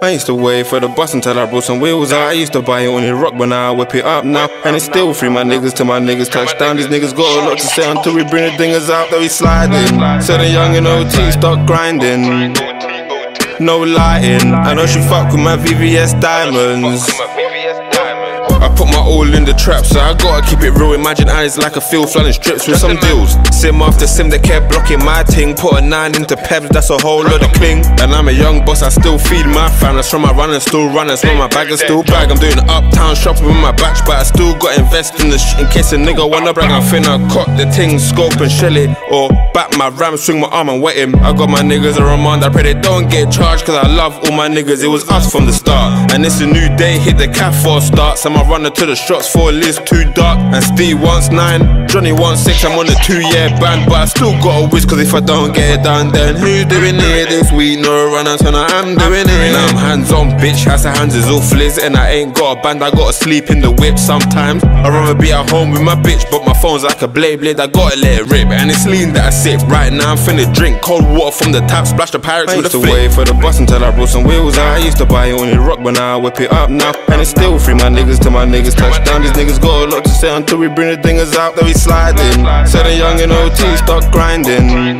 I used to wait for the bus until I brought some wheels out. I used to buy it on the rock, but now I whip it up now. And it's still free my niggas till my niggas touch down. These niggas got a lot to say until we bring the dingers out that we sliding. Said the young and OT, start grinding. No lying, I know she fuck with my VVS diamonds. Put my all in the trap, so I gotta keep it real. Imagine eyes like a field flooding strips with some deals. Sim after sim, they kept blocking my ting. Put a nine into pebs, that's a whole lot of cling. And I'm a young boss, I still feed my fam. That's from my running, still running. Smell my bag and still bag. I'm doing uptown shopping with my batch, but I still got invest in the shit in case a nigga wanna brag. I'm finna cut the ting, scope and shell it. Or back my ram, swing my arm and wet him. I got my niggas a remind, I pray they don't get charged, cause I love all my niggas. It was us from the start. And it's a new day, hit the cat for starts. I'm a runner to the shots for Liz too dark. And Steve wants nine, Johnny wants six. I'm on a two year ban, but I still got a wish. Cause if I don't get it done, then who's doing it this week? No runner, so now I'm doing it. Now I'm hands on, bitch. House of hands is all fliz. And I ain't got a band, I gotta sleep in the whip sometimes. I'd rather be at home with my bitch, but my phone's like a blade blade. I gotta let it rip. And it's lean that I sip. Right now I'm finna drink cold water from the tap, splash the pirates I with used to wait for the bus until I brought some wheels out. I used to buy it on the rock, but now I whip it up now. And it's still free my niggas to my niggas touch down. These niggas a lot to say until we bring the dingers out that we sliding. Said the young and OT, start grinding.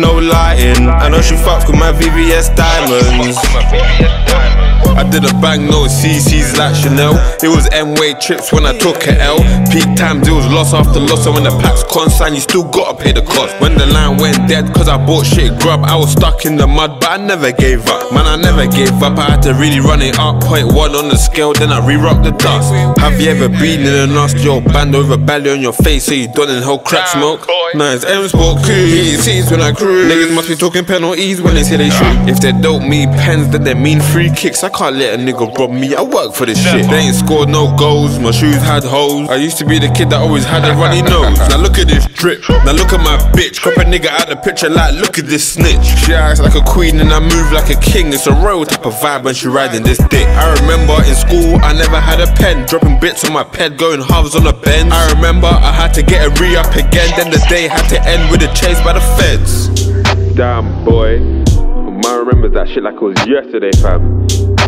No lying, I know she fuck with my VVS diamonds. I did a bang, no CC's like Chanel. It was M-way trips when I took a L. Peak times, it was loss after loss. And when the packs consigned, you still gotta pay the cost. When the line went dead, cause I bought shit grub, I was stuck in the mud, but I never gave up. Man, I never gave up. I had to really run it up. Point one on the scale, then I re-rock the dust. Have you ever been in a nasty old band over belly on your face so you don't inhale crack smoke? Nah, it's M Sport seats when I cruise. Niggas must be talking penalties when they say they shoot. If they don't mean pens, then they mean free kicks. I can't let a nigga rob me. I work for this shit. They ain't scored no goals. My shoes had holes. I used to be the kid that always had a runny nose. Now look at this drip. Now look at my bitch. Crop a nigga out the picture like, look at this snitch. She acts like a queen and I move like a king. It's a royal type of vibe when she riding this dick. I remember in school I never had a pen. Dropping bits on my ped, going halves on the bench. I remember I had to get a re up again. Then the day had to end with a chase by the feds. Damn boy. Man remembers that shit like it was yesterday, fam.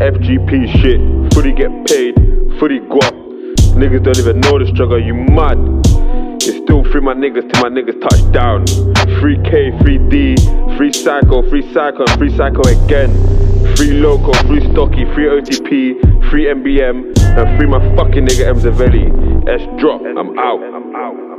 FGP shit, footy get paid, fully guap. Niggas don't even know the struggle, you mad. It's still free my niggas till my niggas touch down. Free K, free D, free cycle, free cycle, free cycle again. Free local, free Stocky, free OTP, free MBM, and free my fucking nigga M Zavelli. S drop, I'm out. I'm out.